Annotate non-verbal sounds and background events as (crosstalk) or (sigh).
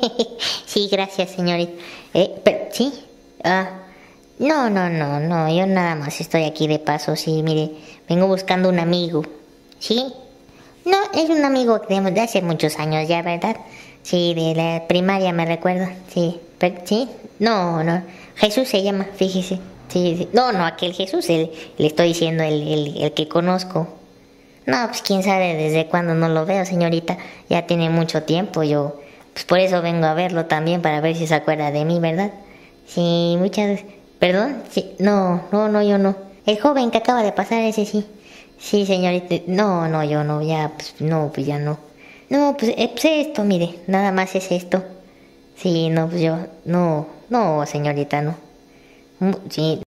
(laughs) sí, gracias, señorita. Eh, pero, ¿sí? Ah, no, no, no, no, yo nada más estoy aquí de paso, sí, mire, vengo buscando un amigo. ¿Sí? No, es un amigo de hace muchos años ya, ¿verdad? Sí, de la primaria me recuerdo, sí. Pero, ¿Sí? No, no, Jesús se llama, fíjese. Sí, sí. No, no, aquel Jesús, el- le estoy diciendo el, el, el que conozco. No, pues quién sabe desde cuándo no lo veo, señorita. Ya tiene mucho tiempo, yo. Pues por eso vengo a verlo también, para ver si se acuerda de mí, ¿verdad? Sí, muchas. ¿Perdón? Sí, no, no, no, yo no. El joven que acaba de pasar, ese sí. Sí, señorita. No, no, yo no, ya, pues no, pues ya no. No, pues, eh, pues esto, mire, nada más es esto. Sí, no, pues yo, no, no, señorita, no. Sí,